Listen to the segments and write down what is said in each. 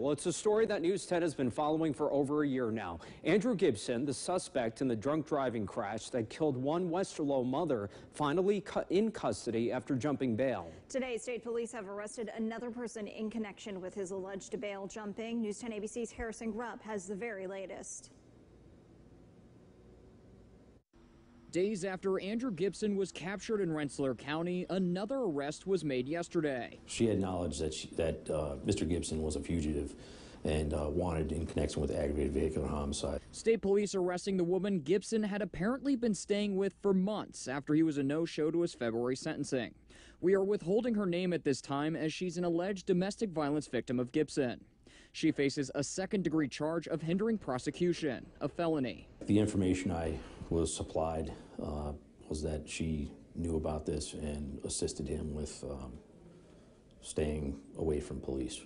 Well, it's a story that News 10 has been following for over a year now. Andrew Gibson, the suspect in the drunk driving crash that killed one Westerlo mother, finally cut in custody after jumping bail. Today, state police have arrested another person in connection with his alleged bail jumping. News 10 ABC's Harrison Grubb has the very latest. Days after Andrew Gibson was captured in Rensselaer County, another arrest was made yesterday. She had knowledge that, she, that uh, Mr. Gibson was a fugitive and uh, wanted in connection with aggravated vehicular homicide. State police arresting the woman Gibson had apparently been staying with for months after he was a no-show to his February sentencing. We are withholding her name at this time as she's an alleged domestic violence victim of Gibson. She faces a second degree charge of hindering prosecution, a felony. The information I was supplied uh, was that she knew about this and assisted him with um, staying away from police.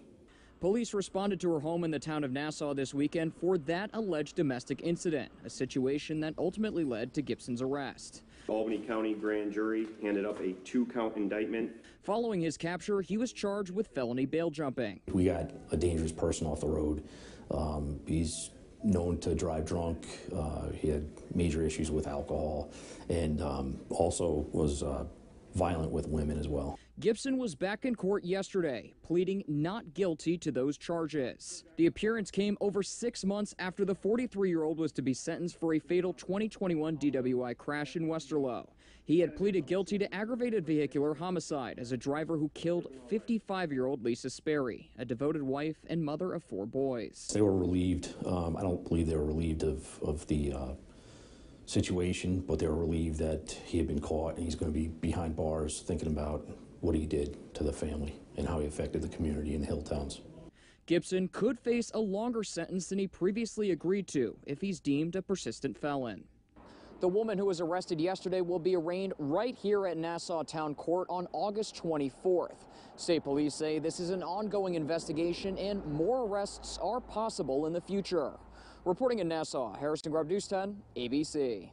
Police responded to her home in the town of Nassau this weekend for that alleged domestic incident, a situation that ultimately led to Gibson's arrest. Albany County grand jury handed up a two-count indictment. Following his capture, he was charged with felony bail jumping. We got a dangerous person off the road. Um, he's known to drive drunk. Uh, he had major issues with alcohol and um, also was uh, violent with women as well. Gibson was back in court yesterday, pleading not guilty to those charges. The appearance came over six months after the 43 year old was to be sentenced for a fatal 2021 DWI crash in Westerlo. He had pleaded guilty to aggravated vehicular homicide as a driver who killed 55 year old Lisa Sperry, a devoted wife and mother of four boys. They were relieved. Um, I don't believe they were relieved of, of the uh, situation, but they were relieved that he had been caught and he's going to be behind bars thinking about what he did to the family and how he affected the community in the Hilltowns. Gibson could face a longer sentence than he previously agreed to if he's deemed a persistent felon. The woman who was arrested yesterday will be arraigned right here at Nassau Town Court on August 24th. State police say this is an ongoing investigation and more arrests are possible in the future. Reporting in Nassau, Harrison 10, ABC.